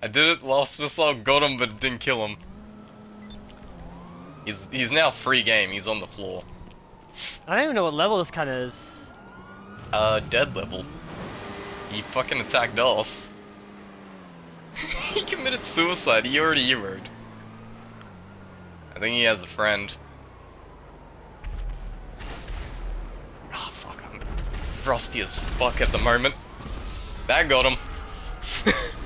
I did it, lost missile, got him, but didn't kill him. He's he's now free game. He's on the floor. I don't even know what level this kind of is. Uh, dead level. He fucking attacked us. he committed suicide. He already eroed. I think he has a friend. Ah, fuck. I'm frosty as fuck at the moment. That got him.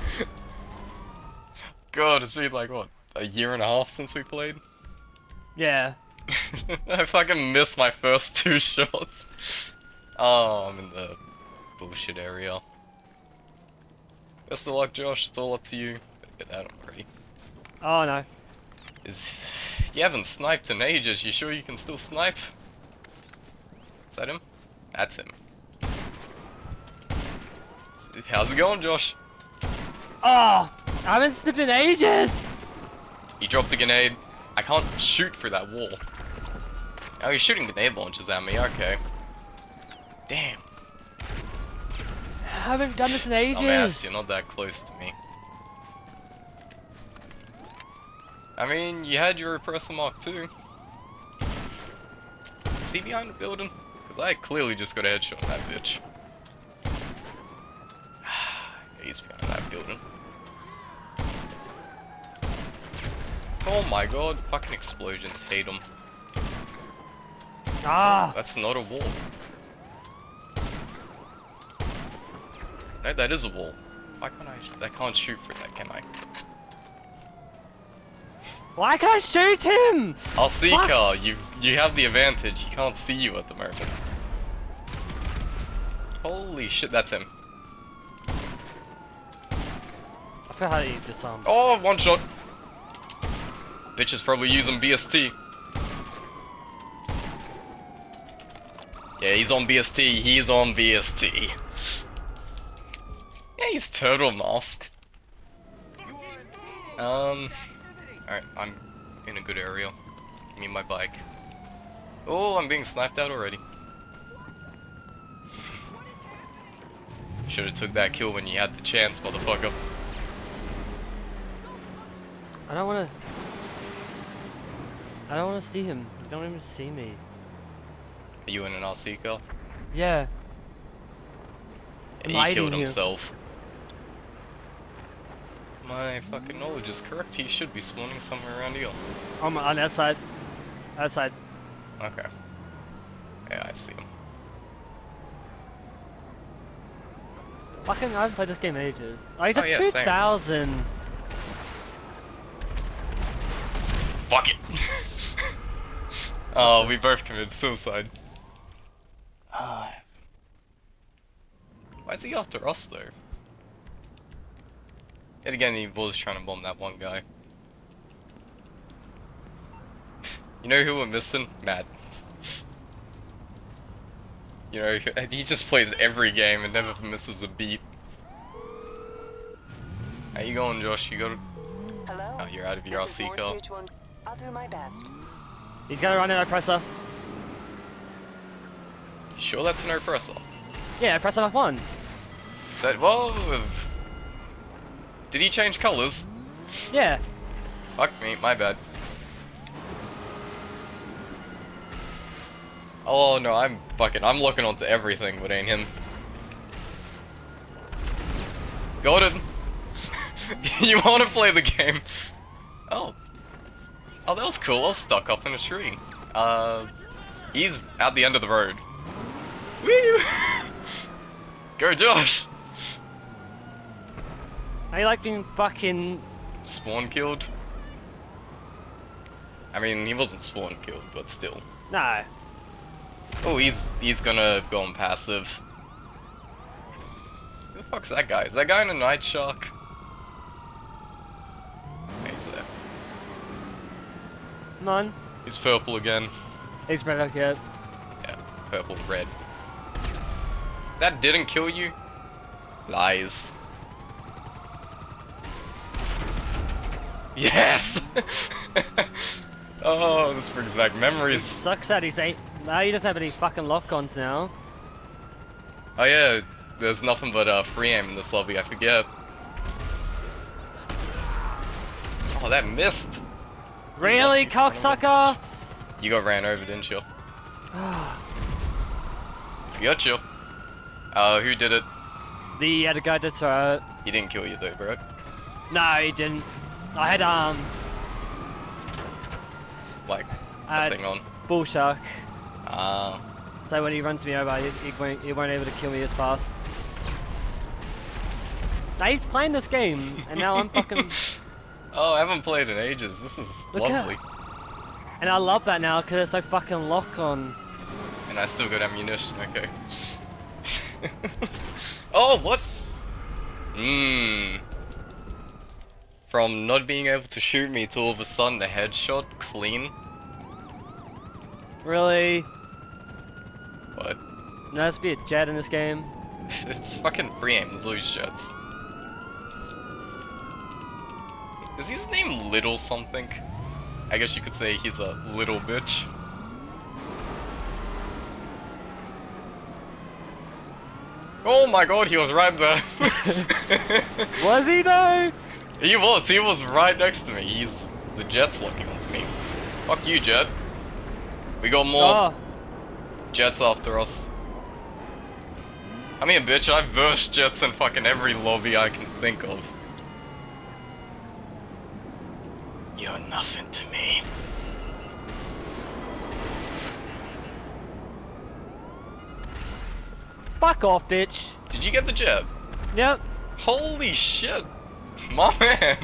God, it's been like, what, a year and a half since we played? Yeah. I fucking missed my first two shots. Oh, I'm in the bullshit area. Best of luck, Josh. It's all up to you. Better get that already. Oh no. Is you haven't sniped in ages? You sure you can still snipe? Is that him? That's him. How's it going, Josh? Oh! I haven't snipped in ages! He dropped a grenade. I can't shoot through that wall. Oh, he's shooting grenade launchers at me. Okay. Damn. I haven't done this in oh, ages! Dumbass, you're not that close to me. I mean, you had your Oppressor mark too. Is he behind the building? Because I clearly just got a headshot on that bitch. He's behind that building. Oh my god, fucking explosions, hate them. Ah! That's not a wall. No, that is a wall. Why can't I? I can't shoot through that, can I? Why can't I shoot him? I'll see, What? Carl. You you have the advantage. He can't see you at the moment. Holy shit, that's him. I forgot how to use this um. Oh, one shot. Bitch is probably using BST. Yeah, he's on BST. He's on BST. Yeah, he's turtle mask. Um. Alright, I'm in a good area. Give me my bike. Oh, I'm being sniped out already. Should have took that kill when you had the chance, motherfucker. I don't wanna. I don't wanna see him. He don't even see me. Are you in an RC car? Yeah. I'm he killed here. himself. My fucking knowledge is correct. He should be spawning somewhere around here. On, on that side. Outside. Okay. Yeah, I see him. Fucking, I haven't played this game ages. Oh, he's Oh, yeah, same. 2000. Fuck oh, we both committed suicide. Why is he after us though? Yet again, he was trying to bomb that one guy. You know who we're missing? Matt. You know, he just plays every game and never misses a beat. How you going, Josh? You got? Hello? Oh, you're out of your RC car. I'll do my best. He's gonna run in a presser. Sure, that's an oppressor. Yeah, press F1. Said, whoa! Did he change colors? Yeah. Fuck me, my bad. Oh, oh no, I'm fucking, I'm looking onto everything but ain't him. It! you wanna play the game? Oh. Oh, that was cool, I was stuck up in a tree. Uh, he's at the end of the road. Woo! Go Josh! How you like being fucking... Spawn killed? I mean, he wasn't spawn killed, but still. No. Oh, he's he's gonna go on passive. Who the fuck's that guy? Is that guy in a Nightshark? He's there. None. He's purple again. He's better yet. Yeah, purple, red. That didn't kill you? Lies. Yes! oh, this brings back memories. Sucks that he's eight. Now he doesn't have any fucking lock-ons now. Oh yeah, there's nothing but uh, free aim in this lobby, I forget. Oh, that missed. Really, lucky son of a cocksucker? You got ran over, didn't you? Got you. Uh, who did it? the other guy that's it. He didn't kill you though, bro. No, he didn't. I had um, Like, that thing on. bull shark. Ah. So when he runs me over, he, he, won't, he won't able to kill me as fast. Now he's playing this game, and now I'm fucking. Oh, I haven't played in ages. This is Look at- lovely. And I love that now because it's so fucking lock on. And I still got ammunition, okay. oh, what? Mmm. From not being able to shoot me to all of a sudden a headshot, clean. Really? What? No, there's be a jet in this game. It's fucking free aim, there's always jets. Is his name Little something? I guess you could say he's a little bitch. Oh my god, he was right there. Was he though? He was, he was right next to me. He's the jet's looking onto me. Fuck you, jet. We got more Oh, jets after us. I mean, bitch, I've versed jets in fucking every lobby I can think of. You're nothing to me. fuck off, bitch. Did you get the jet? Yep. Holy shit. My man.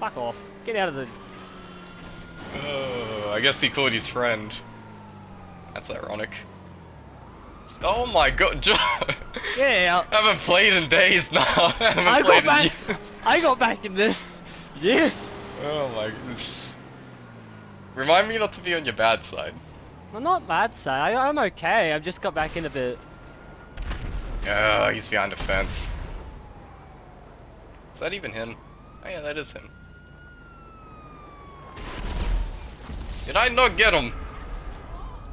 Fuck off. Get out of the. Oh, I guess he called his friend. That's ironic. Oh my god, John. Yeah. I haven't played in days now. I haven't I played got in back. years. I got back in this. Yes. Oh my goodness. Remind me not to be on your bad side. I'm not bad say. I, I'm okay. I've just got back in a bit. Oh, he's behind a fence. Is that even him? Oh yeah, that is him. Did I not get him?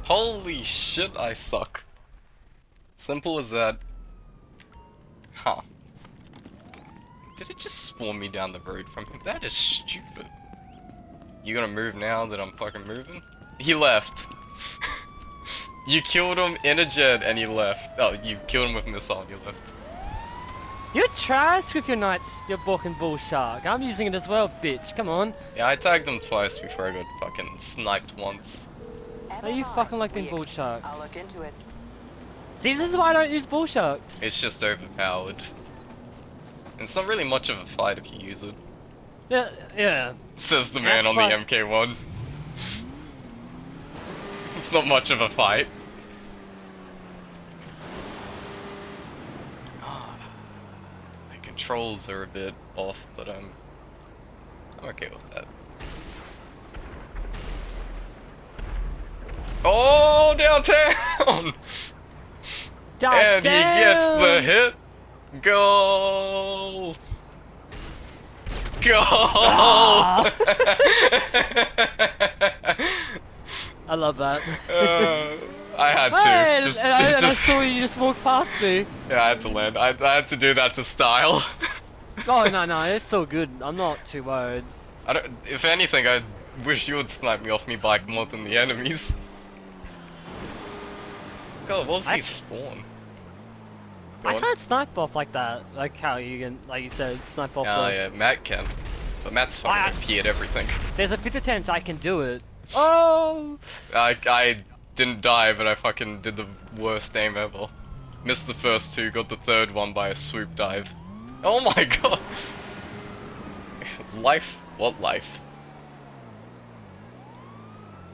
Holy shit, I suck. Simple as that. Huh. Did it just spawn me down the road from him? That is stupid. You gonna move now that I'm fucking moving? He left. you killed him in a jet and he left. Oh, you killed him with a missile and you left. You're trash with your knights, your book and bull shark. I'm using it as well, bitch. Come on. Yeah, I tagged him twice before I got fucking sniped once. Are you fucking like we being bull ex- shark? I'll look into it. See, this is why I don't use bull sharks. It's just overpowered. It's not really much of a fight if you use it. Yeah, yeah. Says the man That's on the. MK1. It's not much of a fight. Ah, My controls are a bit off, but I'm I'm okay with that. Oh, downtown! and he gets the hit. Goal! Goal! Ah. I love that. Uh, I had to. Hey, just, and, I, and I saw you just walk past me. yeah, I had to land. I, I had to do that to style. Oh no no, it's all good. I'm not too worried. I don't, if anything, I wish you would snipe me off me bike more than the enemies. God, what was I- he spawn? Go I on. can't snipe off like that. Like how you can, like you said, snipe off. Oh the- yeah, Matt can. But Matt's I- fucking OP at everything. There's a fifth attempt I can do it. Oh. I, I didn't die, but I fucking did the worst aim ever. Missed the first two, got the third one by a swoop dive. Oh my god! life? What life?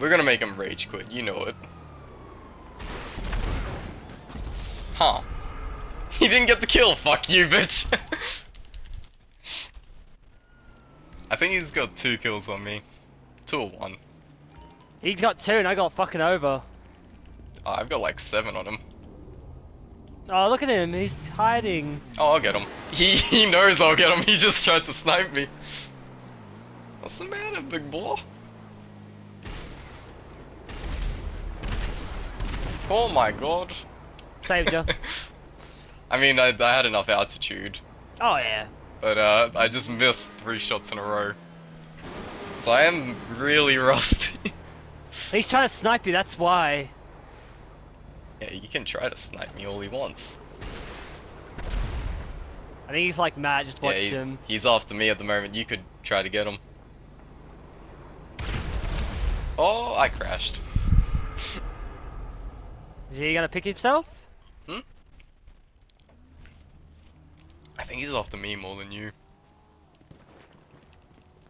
We're gonna make him rage quit, you know it. Huh. He didn't get the kill, fuck you, bitch! I think he's got two kills on me. Two or one. He's got two and I got fucking over. Oh, I've got like seven on him. Oh look at him, he's hiding. Oh, I'll get him. He he knows I'll get him. He just tried to snipe me. What's the matter, big boy? Oh my god. Saved ya. I mean, I, I had enough altitude, oh yeah. but uh, I just missed three shots in a row. So I am really rusty. He's trying to snipe you, that's why. yeah, you can try to snipe me all he wants. I think he's like mad, just watch yeah, he- him. he's after me at the moment. You could try to get him. Oh, I crashed. Is he gonna pick himself? I think he's after me more than you.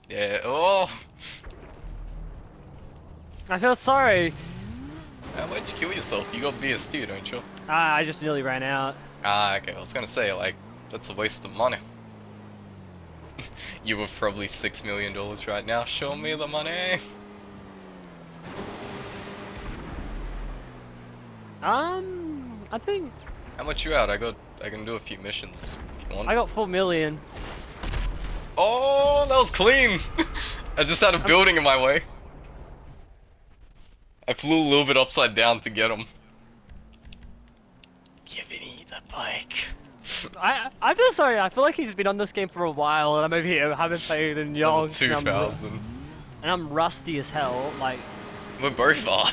Yeah, oh! I feel sorry. Uh, why'd you kill yourself? You got BST, don't you? Ah, I just nearly ran out. Ah, okay, I was gonna say, like, that's a waste of money. you were probably six million dollars right now. Show me the money! Um, I think How much you out? I got, I can do a few missions if you want. I got four million. Oh, that was clean! I just had a building in my way. I flew a little bit upside down to get him. Give me the bike. I I feel sorry. I feel like he's been on this game for a while, and I'm over here haven't played in Level young, and I'm, 2000. and I'm rusty as hell. Like We're both are.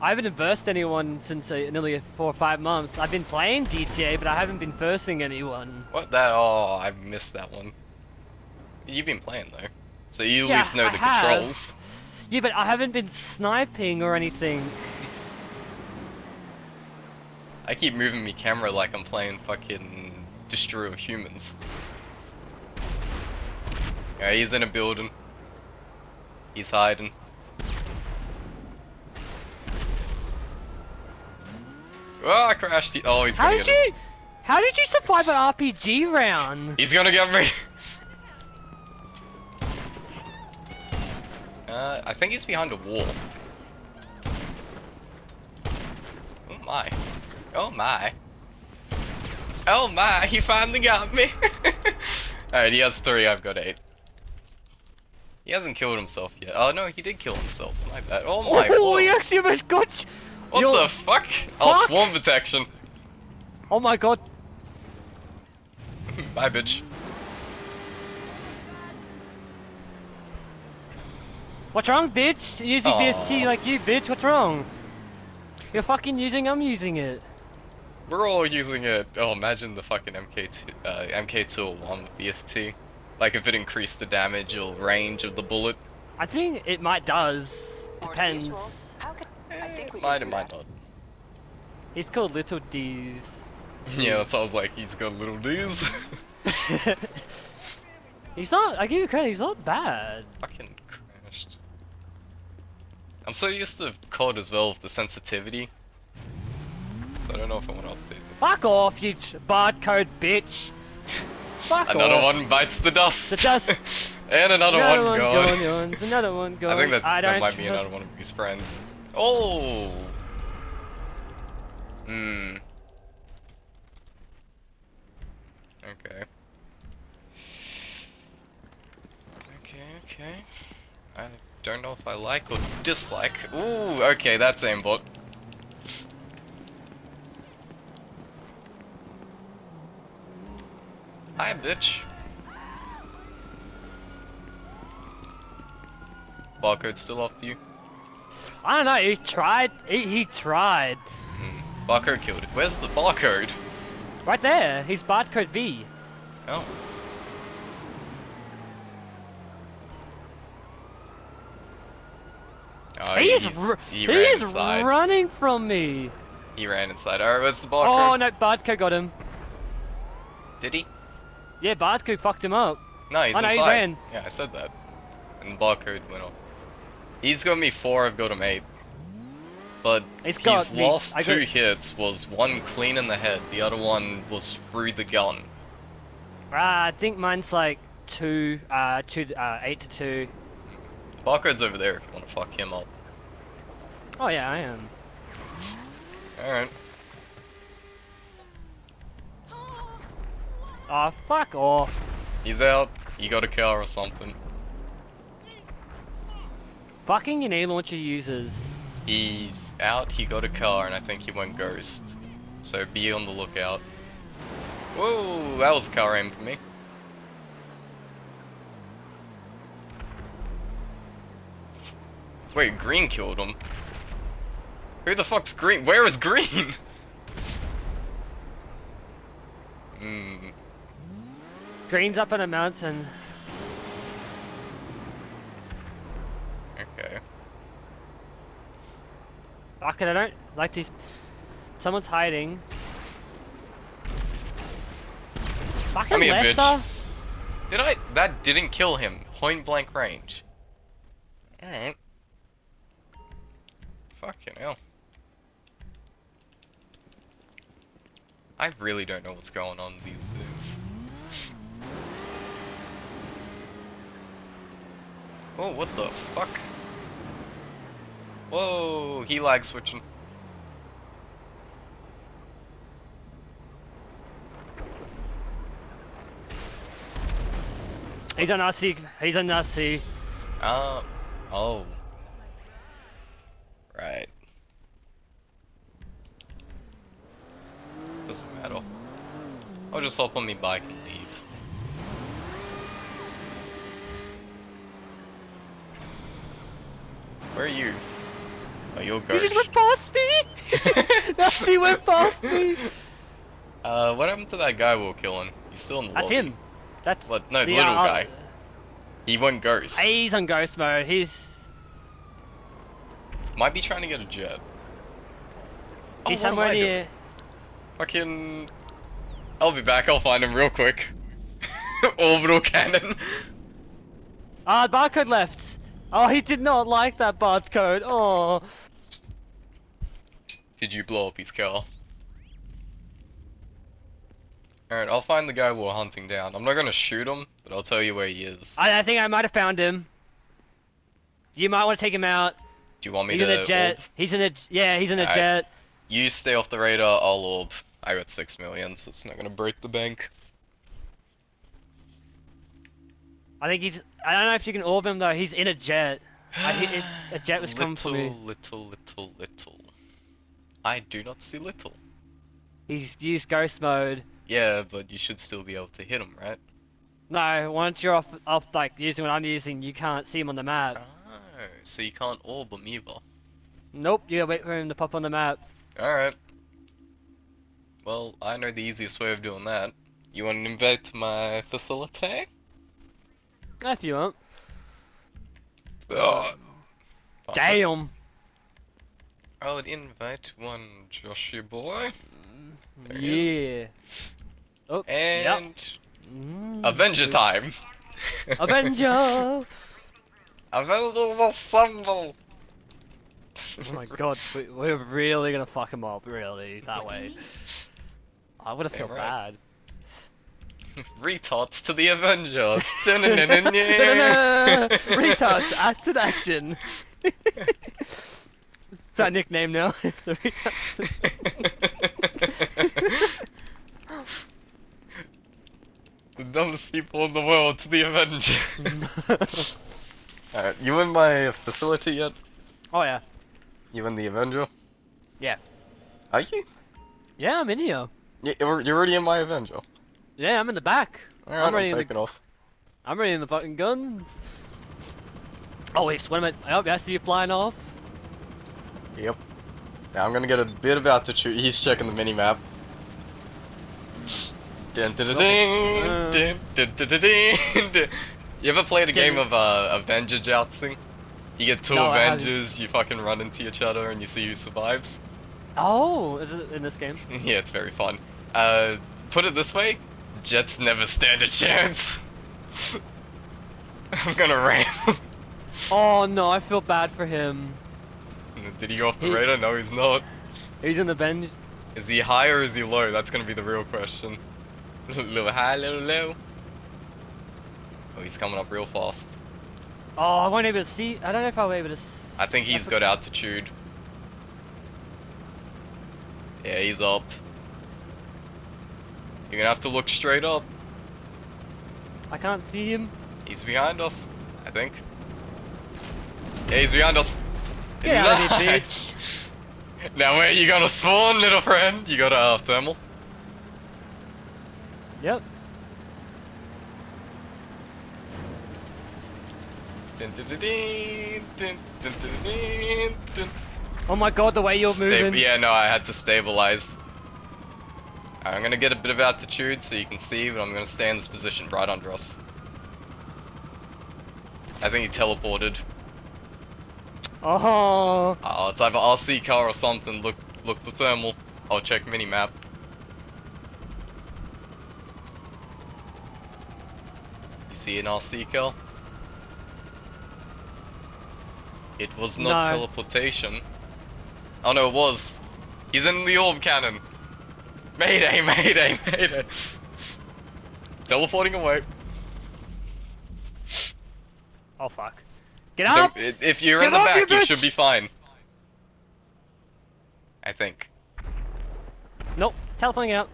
I haven't versed anyone since uh, nearly four or five months. I've been playing GTA, but I haven't been versing anyone. What that? Oh, I missed that one. You've been playing though, so you at Yeah, least know I the have. controls. Yeah, but I haven't been sniping or anything. I keep moving my camera like I'm playing fucking Destroyer of Humans. Yeah, he's in a building. He's hiding. Oh, I crashed. He- Oh, he's How gonna did get it. you? How did you survive an RPG round? He's gonna get me. Uh, I think he's behind a wall. Oh my. Oh my. Oh my, he finally got me. Alright, he has three, I've got eight. He hasn't killed himself yet. Oh no, he did kill himself. My bad. Oh my oh, he actually almost got you. What You're- the fuck? Oh, Fuck. swarm protection. Oh my god. Bye, bitch. What's wrong, bitch? Using Aw. BST like you, bitch. What's wrong? You're fucking using. I'm using it. We're all using it. Oh, imagine the fucking MK2, uh, MK201 with BST. Like if it increased the damage or range of the bullet. I think it might does. Force Depends. Mutual. How I think we might can and do might that. not. He's called Little D's. Yeah, that's why I was like, he's got little D's. he's not. I give you credit. He's not bad. fucking crashed. I'm so used to COD as well with the sensitivity. So I don't know if I want to update it. Fuck off, you ch- barcode bitch. Fuck Another off. one bites the dust. The dust. and another, Another one one gone. gone, gone. Another one gone. I think that, I that might be another one of his friends. Oh! Hmm. Okay. Okay, okay. I don't know if I like or dislike. Ooh, okay, that's aimbot. Hi, bitch. Barcode still after you? I don't know. He tried. He, he tried. Hmm. Barcode killed it. Where's the barcode? Right there. He's barcode V. Oh. Oh, he is. he's- he he ran is inside. running from me. He ran inside. Alright, where's the barcode? Oh no, Barcode got him. Did he? Yeah, Barcode fucked him up. No, he's Oh, no, he inside. ran. Yeah, I said that. And the barcode went off. He's got me four, I've got him eight. But He's his got me- last I two hits was one clean in the head, the other one was through the gun. Uh, I think mine's like two, uh, two, uh, eight to two. Barcode's over there if you want to fuck him up. Oh yeah, I am. Alright. Oh fuck off. He's out. You got a car or something. Fucking an launcher users. He's out, he got a car, and I think he went ghost. So be on the lookout. Whoa, that was a car aim for me. Wait, Green killed him? Who the fuck's Green? Where is Green? Hmm. Green's up in a mountain. Okay. Fuck it, I don't like these. Someone's hiding. Fucking Come here, Lester. bitch. Did I? That didn't kill him. Point blank range. Alright. Fucking hell. I really don't know what's going on these days. Oh, what the fuck? Whoa, he lag switching. He's a RC. He's a RC. Um, oh. Right. Doesn't matter. I'll just hop on my bike and leave. Where are you? Oh, you're He just went past me. That's he went past me. Uh, what happened to that guy we were killing? He's still in the That's lobby. him. That's What? No, the little uh, guy. He went ghost. He's on ghost mode. He's Might be trying to get a jet. Oh, he's somewhere near. Fucking. I'll be back. I'll find him real quick. Orbital cannon. Ah, barcode left. Oh, he did not like that barcode. Oh. Did you blow up his car? Alright, I'll find the guy we're hunting down. I'm not gonna shoot him, but I'll tell you where he is. I, I think I might have found him. You might want to take him out. Do you want me to? He's in a jet. orb? He's in a yeah. He's in a Alright. jet. You stay off the radar, I'll orb. I got six million, so it's not gonna break the bank. I think he's. I don't know if you can orb him though. He's in a jet. I it- a jet was coming for me. little, little, little, little. I do not see little. He's used ghost mode. Yeah, but you should still be able to hit him, right? No, once you're off, off like using what I'm using, you can't see him on the map. Oh, so you can't orb him either. Nope, you gotta wait for him to pop on the map. Alright. Well, I know the easiest way of doing that. You want to invite my facility? If you want. Damn. I would invite one Joshy boy. There he Yeah. Oh. And Mm. Avenger time! Avenger! Avenger assemble! Oh my god, we, we're really gonna fuck him up, really, that way. I would have felt right. bad. Retards to the Avenger! Retards, acted action! Is that a nickname now? The dumbest people in the world to the Avenger! Alright, you in my facility yet? oh yeah. You in the Avenger? Yeah. Are you? Yeah, I'm in here. Yeah, You're you're already in my Avenger. Yeah, I'm in the back. Alright, I'm I'm, ready in the- taking off. I'm ready in the fucking guns. Oh wait, wait a minute. Oh, I see you flying off. Yep. Now I'm gonna get a bit of altitude. He's checking the mini map. Dun, dun, dun, dun, dun, dun, dun, dun, dun. You ever played a game of uh, Avenger jousting? You get two No, Avengers, you fucking run into each other, and you see who survives. Oh, is it in this game? yeah, it's very fun. Uh, put it this way: Jets never stand a chance. I'm gonna ram. Oh no, I feel bad for him. Did he go off the He- radar? No, he's not. He's in the bench. Is he high or is he low? That's gonna be the real question. little high, little low. Oh, he's coming up real fast. Oh, I won't able to see. I don't know if I'll be able to. s- I think he's got altitude. Yeah, he's up. You're gonna have to look straight up. I can't see him. He's behind us, I think. Yeah, he's behind us. Get out of here, now where you gonna spawn, little friend? You got a uh, thermal? Yep. Oh my god, the way you're Stab moving. Yeah, no, I had to stabilize. I'm gonna get a bit of altitude so you can see, but I'm gonna stay in this position right under us. I think he teleported. Oh. Oh, it's either RC car or something. Look, look the thermal. I'll check mini map. You see an RC car? It was not No. teleportation. Oh no, it was. He's in the orb cannon. Mayday, mayday, mayday. Teleporting away. Oh fuck. Get up! Don't- if you're Get in the back, you you should be fine. I think. Nope. Teleporting out.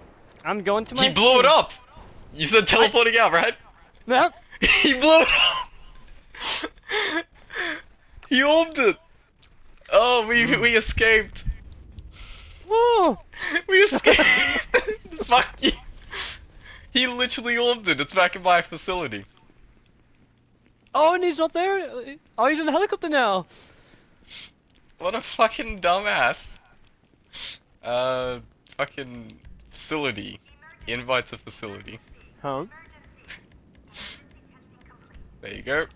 I'm going to my. He blew it up! You said teleporting out, right? Nope. he blew it up! he orbed it! Oh, we, Hmm. we escaped! Woo! We escaped! Fuck you! He literally orbed it, it's back in my facility. Oh, and he's not there. Oh, he's in a helicopter now. What a fucking dumbass. Uh, fucking facility. Invite to facility. Huh? There you go.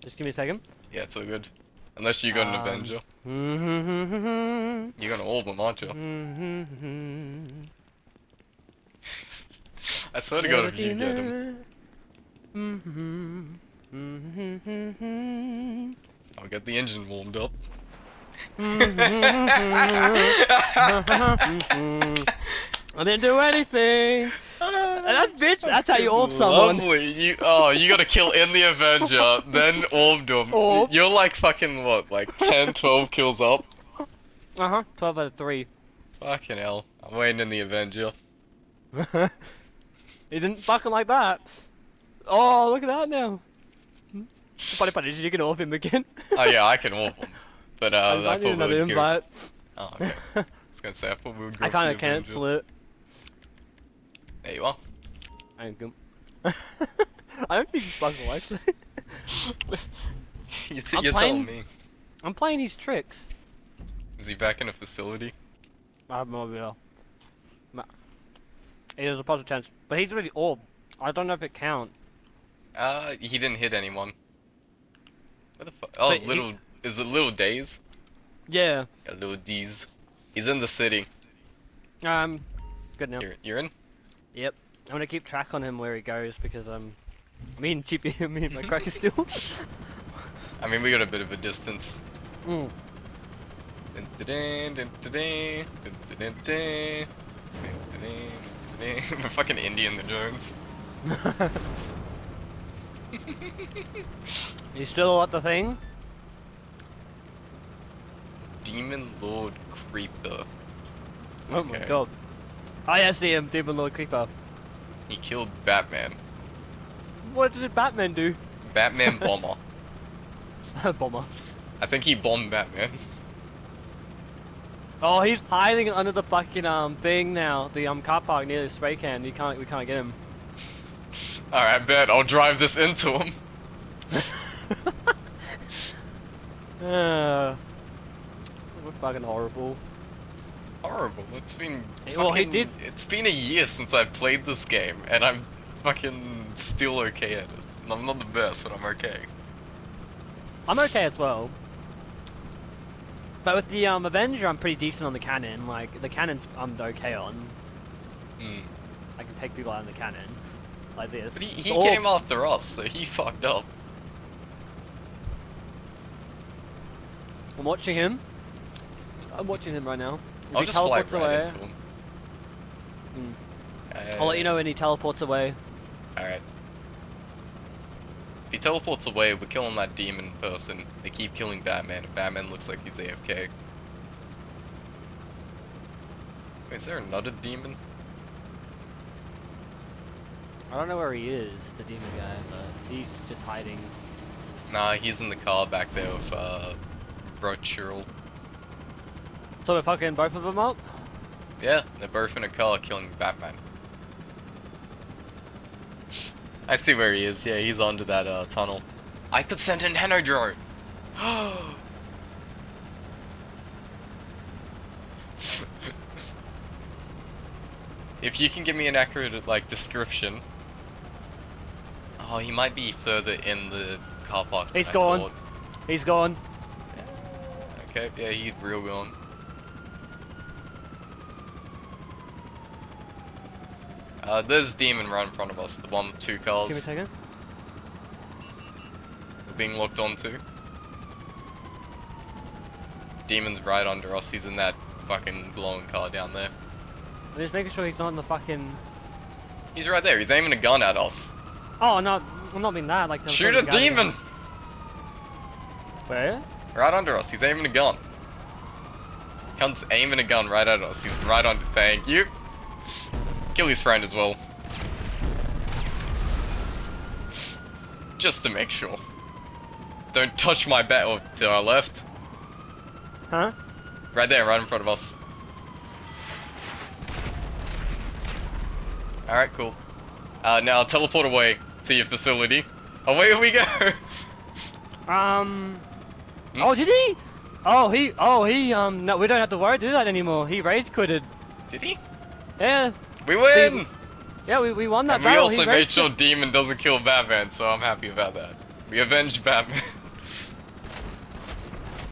Just give me a second. Yeah, it's all good. Unless you got an Um, Avenger. Mm-hmm. you got gonna orb him, aren't you? Mm-hmm. I swear to god if you get him. I'll get the engine warmed up. I didn't do anything. that's bitch. That's how you orb someone. Lovely. You oh, you gotta kill in the Avenger, then orb them. Orb. You're like fucking what, like 10, 12 kills up? Uh huh. Twelve out of three. Fucking hell. I'm waiting in the Avenger. he didn't fucking like that. Oh, look at that now. Buddy, buddy, you can orb him again. Oh yeah, I can orb him. But uh, I I, need we another would go. Oh, okay. I was gonna say I thought we would go. I for kind the of cancel it. There you are. I am good. I don't think he's buggable actually. you I'm you're playing- telling me. I'm playing his tricks. Is he back in a facility? I have no idea. Ma- There's a positive chance, but he's already orb. I don't know if it counts. Uh, he didn't hit anyone. What the fuck? Oh, Wait, little. He... Is it little days? Yeah. yeah. Little D's. He's in the city. Um, good now. You're, you're, in? Yep. I'm gonna keep track on him where he goes because um, me and Chippy, me and my cracker still. I mean, we got a bit of a distance. Mm. We're fucking Indian, the dogs. you still at the thing? Demon Lord Creeper. Oh my god. Oh I see him, Demon Lord Creeper. He killed Batman. What did Batman do? Batman Bomber. Bomber. I think he bombed Batman. Oh, he's hiding under the fucking um thing now, the um car park near the spray can. You can't, we can't get him. Alright, bet I'll drive this into him. uh, we're fucking horrible. Horrible. It's been. Hey, well, he did- It's been a year since I played this game, and I'm fucking still okay at it. And I'm not the best, but I'm okay. I'm okay as well. But with the um Avenger, I'm pretty decent on the cannon. Like the cannons, I'm okay on. Hmm. I can take people out in the cannon, like this. But he, he Or- came after us, so he fucked up. I'm watching him. I'm watching him right now. If I'll just fly right away, into him. Hmm. Uh, I'll let you know when he teleports away. Alright. If he teleports away, we're killing that demon person. They keep killing Batman, and Batman looks like he's AFK. Wait, is there another demon? I don't know where he is, the demon guy, but he's just hiding. Nah, he's in the car back there with, uh, Rochurl. So we're fucking both of them up? Yeah, they're both in a car killing Batman. I see where he is. Yeah, he's under that uh, tunnel. I could send an Nano drone. if you can give me an accurate like description. Oh, he might be further in the car park. He's I gone. thought. He's gone. Okay, yeah, he's real gone. Uh, there's demon right in front of us, the one with two Give me a cars second. we're being locked onto. Demon's right under us, he's in that fucking glowing car down there. I'm just making sure he's not in the fucking. He's right there, he's aiming a gun at us. Oh no, I'm not being that. Like the Shoot a demon! Where? Right under us, he's aiming a gun. Cunt's aiming a gun right at us, he's right under, thank you. Kill his friend as well. Just to make sure. Don't touch my bat or to our left. Huh? Right there, right in front of us. Alright, cool. Uh, now teleport away your facility. Away we go! Um. Hmm? Oh, did he? Oh, he. Oh, he. Um. No, we don't have to worry do that anymore. He rage quitted. Did he? Yeah. We win! Yeah, we, we won that And we also he made sure. Demon doesn't kill Batman, so I'm happy about that. We avenged Batman.